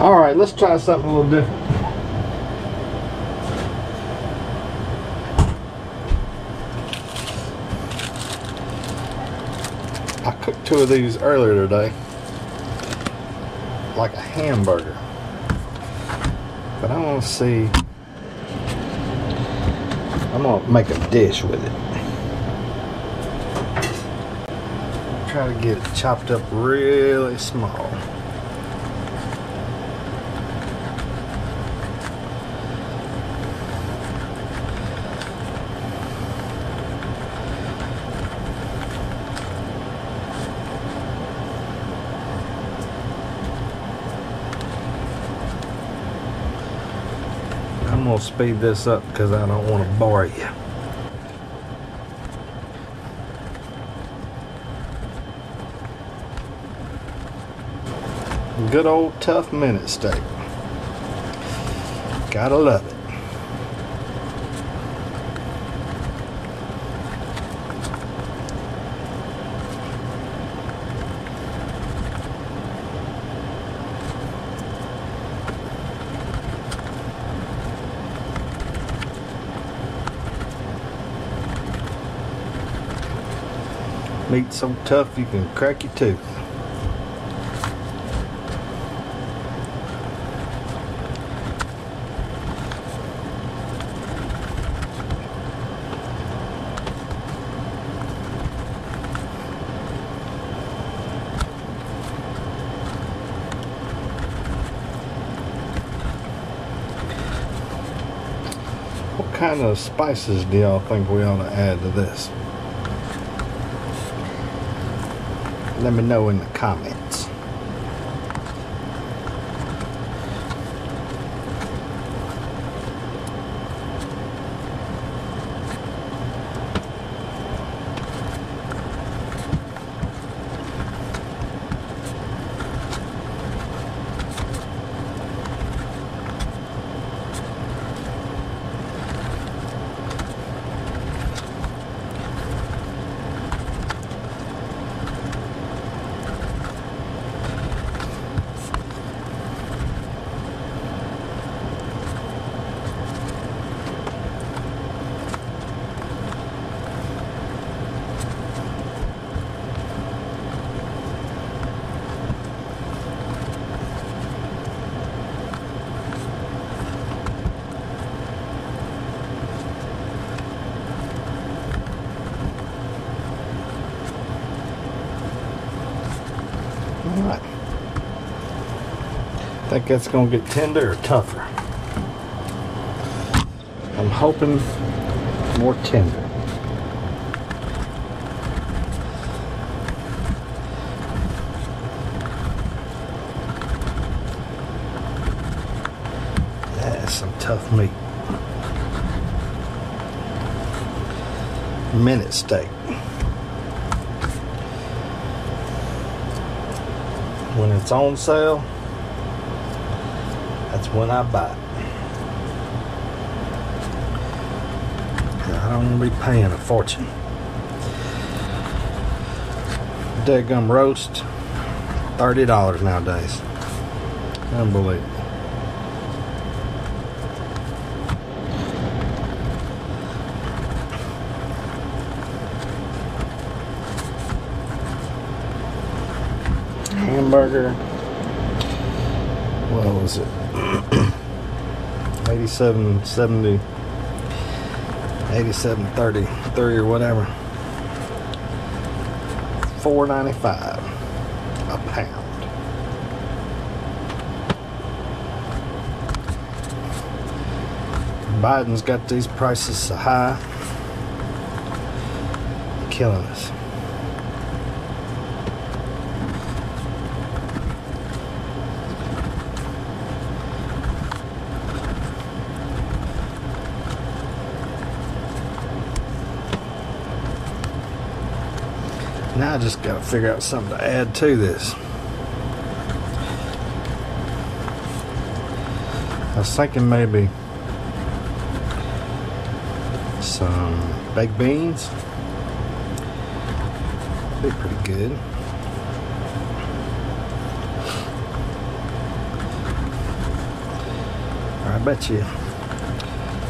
All right, let's try something a little different. I cooked two of these earlier today, like a hamburger. But I want to see. I'm gonna make a dish with it. Try to get it chopped up really small. I'm gonna speed this up because I don't want to bore you. Good old tough minute steak. Gotta love it. Meat so tough you can crack your tooth. What kind of spices do y'all think we ought to add to this? Let me know in the comments. All right. That's gonna get tender or tougher? I'm hoping more tender. That's some tough meat. Minute steak. when it's on sale, that's when I buy it. I don't want to be paying a fortune. Dead gum roast, thirty dollars nowadays. Unbelievable. hamburger. What was it? 87 70 87 30 3 or whatever. 4.95 a pound. Biden's got these prices so high killing us Now I just gotta figure out something to add to this. I was thinking maybe some baked beans. Be pretty good. I bet you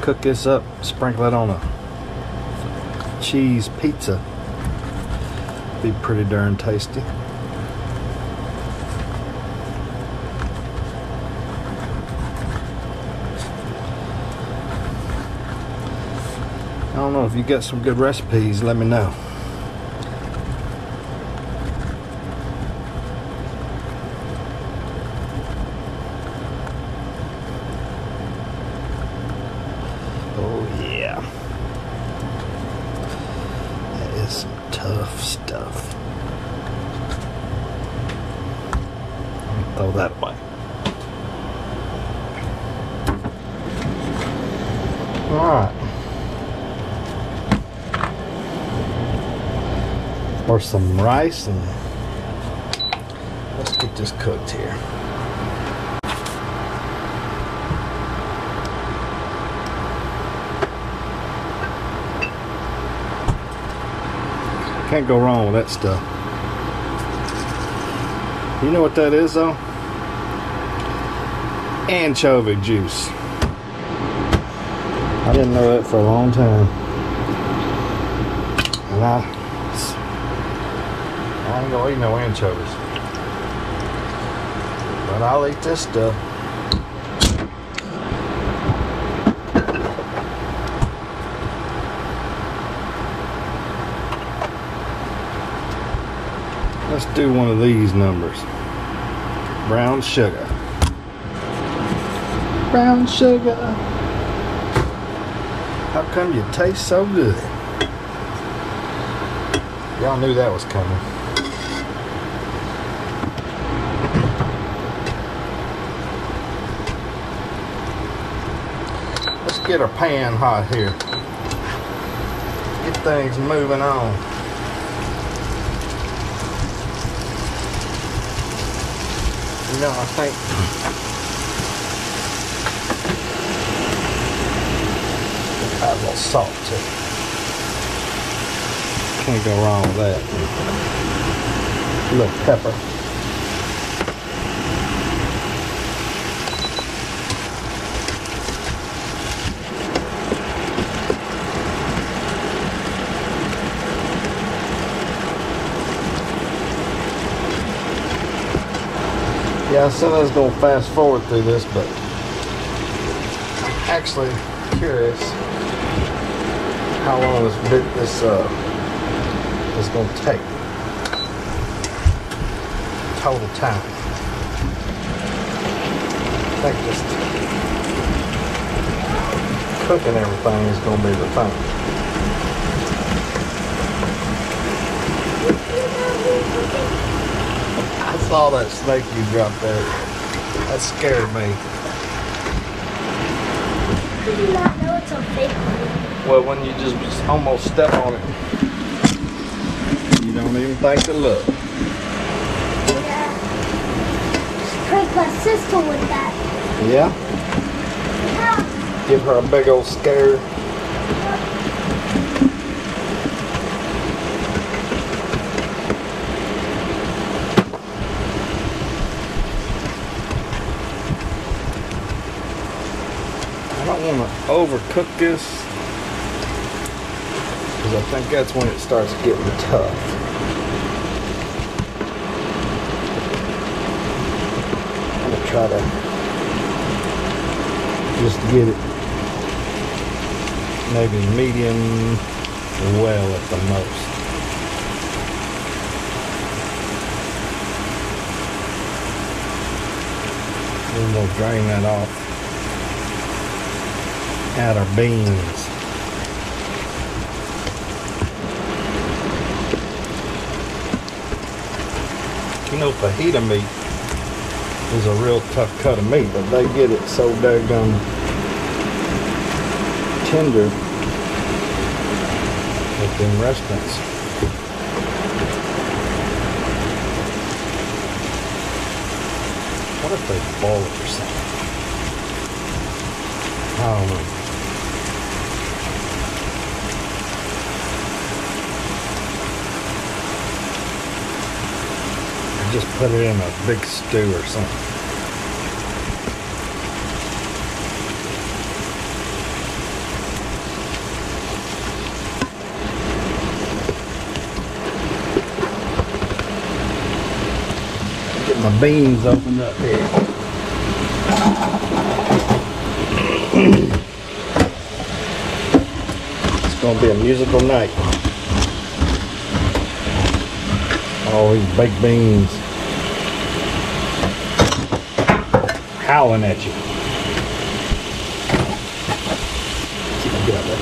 cook this up, sprinkle it on a cheese pizza. Be pretty darn tasty. I don't know if you got some good recipes, let me know. Oh yeah. That is some tough stuff. Let me Throw that away. Alright. Or some rice and let's get this cooked here. Can't go wrong with that stuff. You know what that is though? Anchovy juice. I didn't know that for a long time. And I, I ain't gonna eat no anchovies. But I'll eat this stuff. Let's do one of these numbers. Brown sugar. Brown sugar. How come you taste so good? Y'all knew that was coming. Let's get our pan hot here. Get things moving on. You know, I think add a little salt to it. Can't go wrong with that. A little pepper. Yeah, I said I was gonna fast forward through this, but I'm actually curious how long this bit this uh is gonna take. Total time. I think just cooking everything is gonna be the thing. I saw that snake you dropped there. That scared me. Did you not know it's a fake one? Well, when you just almost step on it, you don't even think to look. Yeah. Prank my sister with that. Yeah? Yeah. Give her a big old scare. I don't want to overcook this because I think that's when it starts getting tough. I'm gonna try to just get it maybe medium well at the most. Then we'll drain that off. Add our beans. You know, fajita meat is a real tough cut of meat, but they get it so daggone tender at them restaurants. What if they boil it or something? I don't know. just put it in a big stew or something. Get my beans opened up here. it's gonna be a musical night. all these baked beans howling at you. See if I get out there.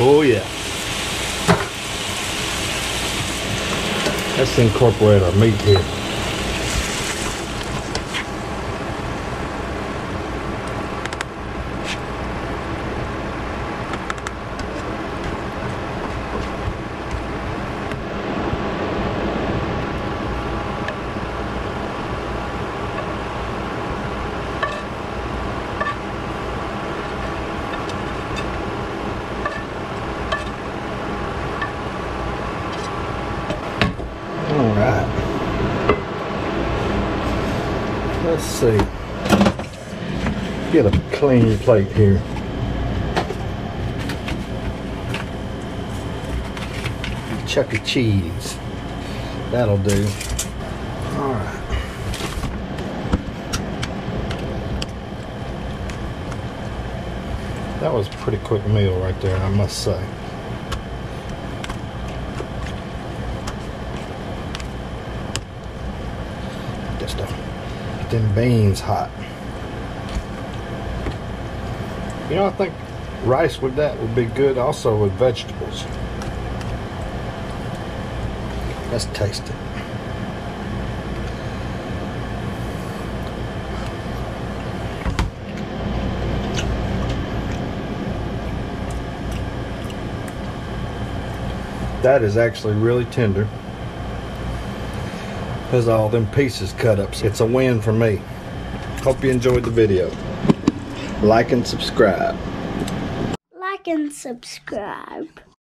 Oh yeah. Let's incorporate our meat here. All right. Let's see. Get a clean plate here. Chuck E. Cheese. That'll do. All right. That was a pretty quick meal right there, I must say. Stuff. Them beans hot. You know, I think rice with that would be good also with vegetables. Let's taste it. That is actually really tender. Has all them pieces cut up. It's a win for me. Hope you enjoyed the video. Like and subscribe. Like and subscribe.